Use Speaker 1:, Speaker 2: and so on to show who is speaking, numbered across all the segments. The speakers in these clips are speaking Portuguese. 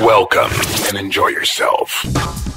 Speaker 1: Welcome and enjoy yourself.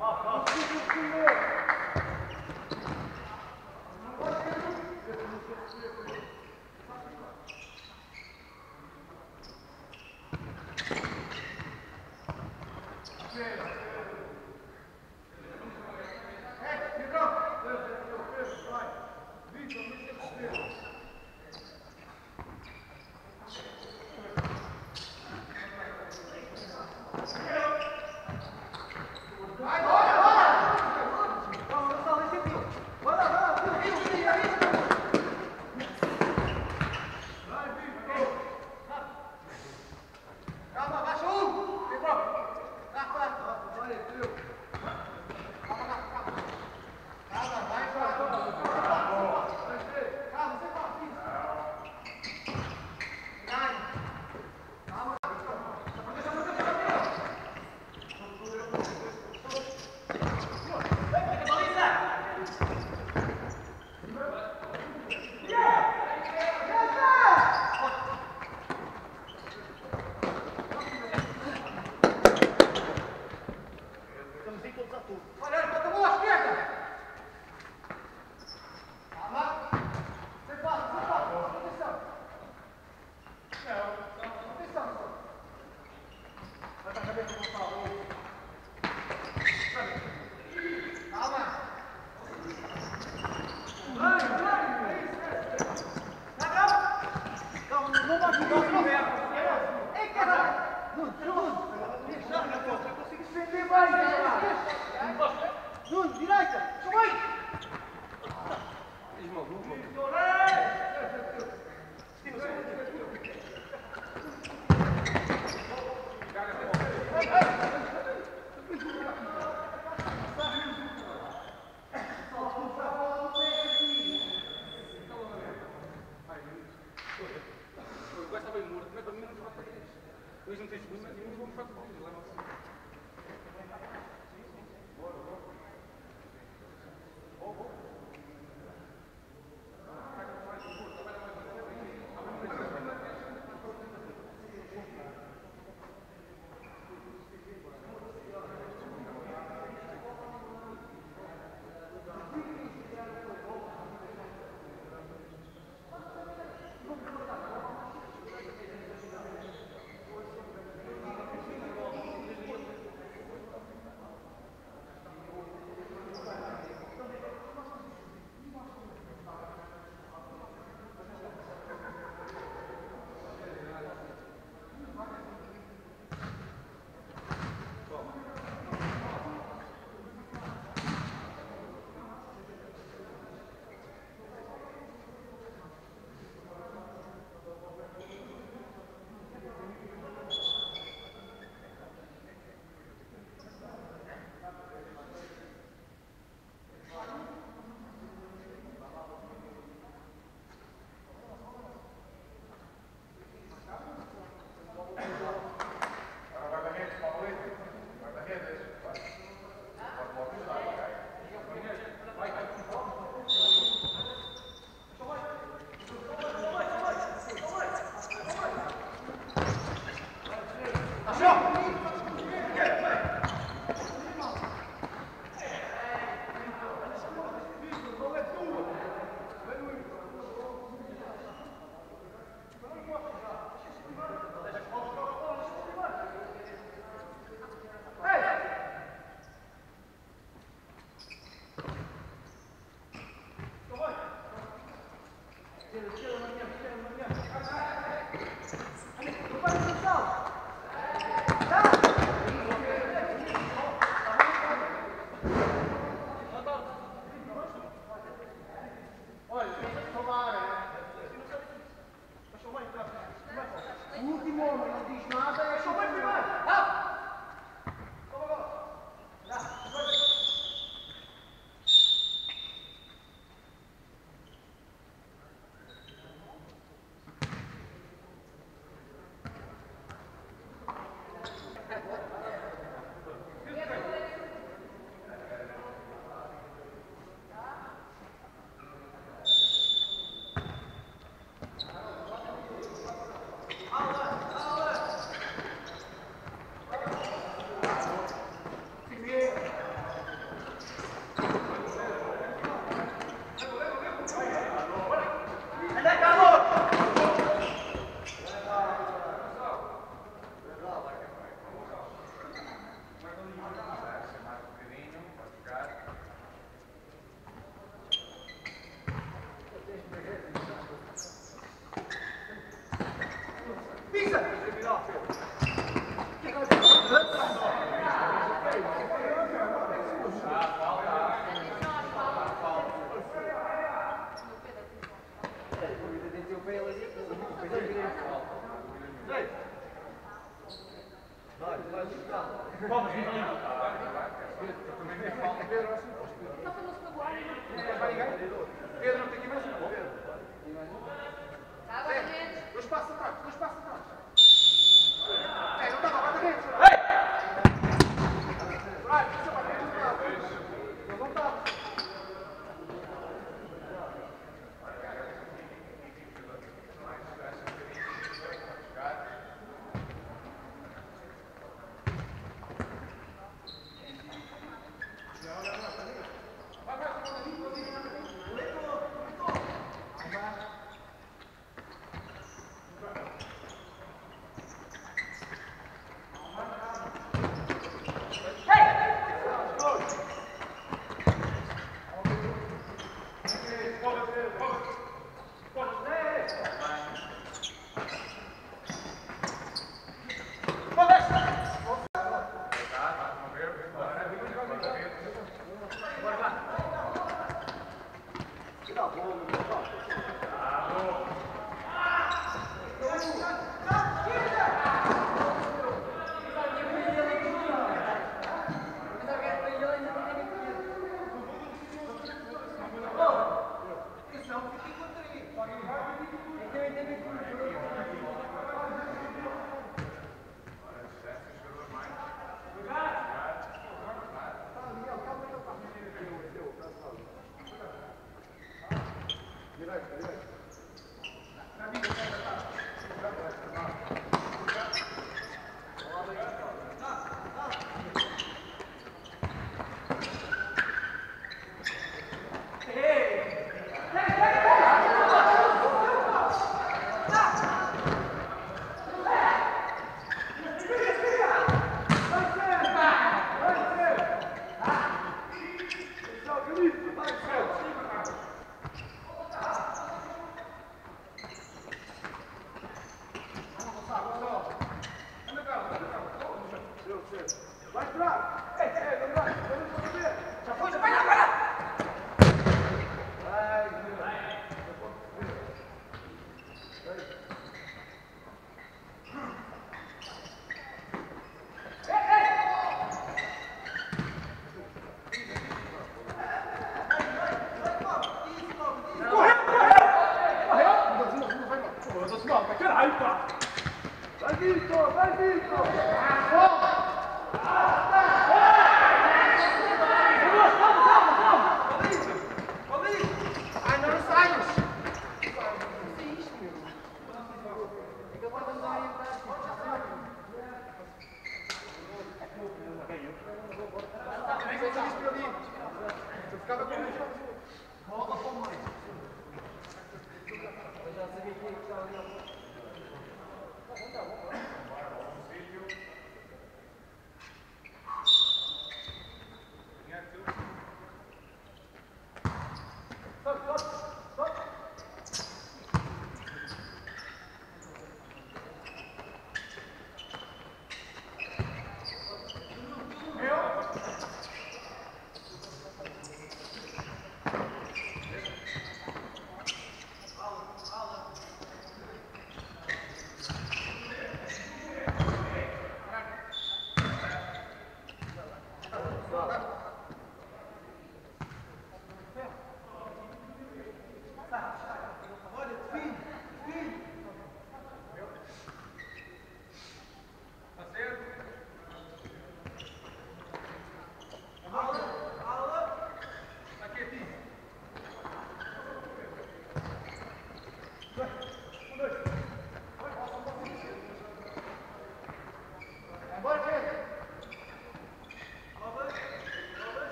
Speaker 2: Come on, come on. para ele Vai, vai, vai. Vamos, Só para nos magoar. Pedro, não tem aqui mais um. Pedro. Tá, vai, gente. O espaço atrás, dois passos atrás.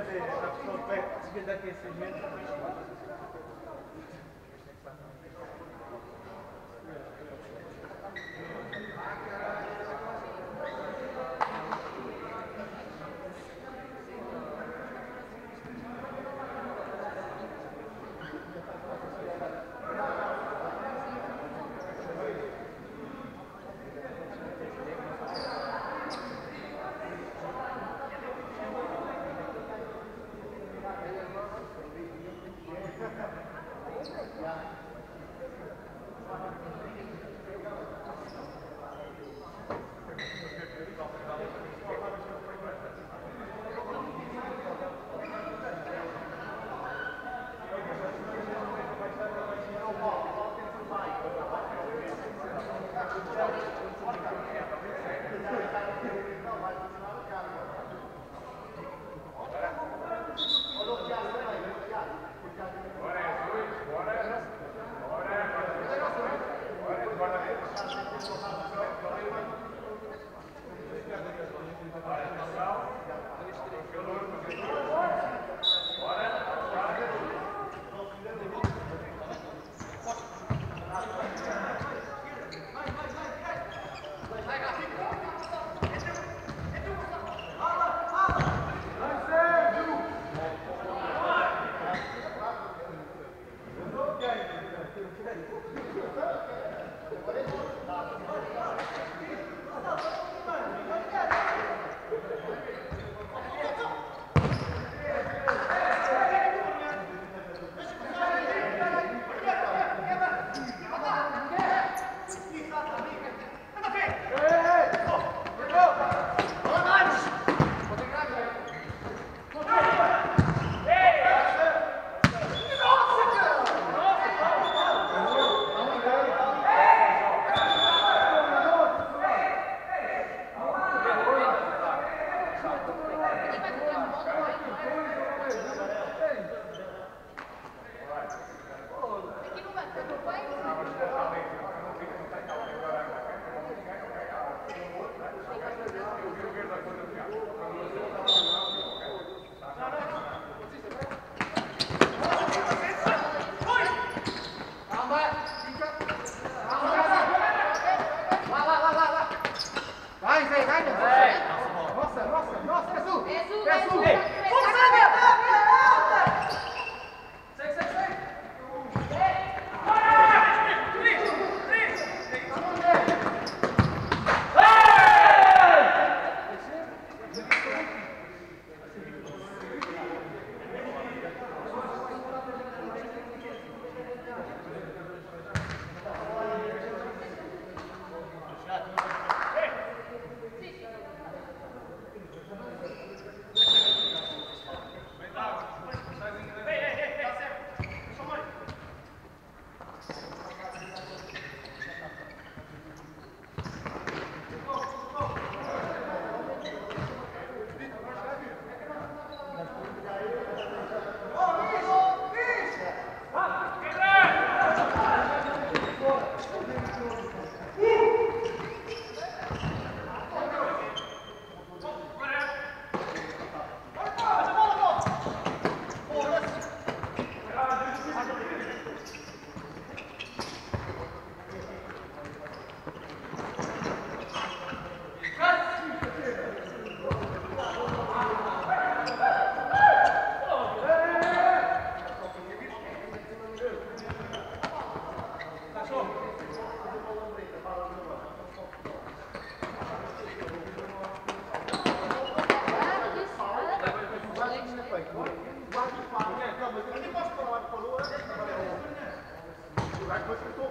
Speaker 2: Hoje, piada a pessoa pega, se